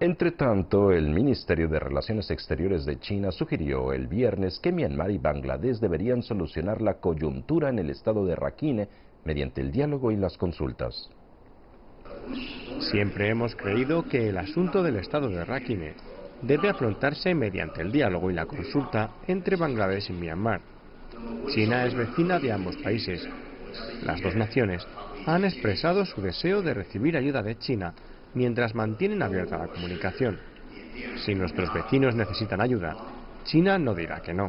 Entre tanto, el Ministerio de Relaciones Exteriores de China sugirió el viernes que Myanmar y Bangladesh deberían solucionar la coyuntura en el estado de Rakhine mediante el diálogo y las consultas. Siempre hemos creído que el asunto del estado de Rakhine debe afrontarse mediante el diálogo y la consulta entre Bangladesh y Myanmar. China es vecina de ambos países. Las dos naciones han expresado su deseo de recibir ayuda de China mientras mantienen abierta la comunicación. Si nuestros vecinos necesitan ayuda, China no dirá que no.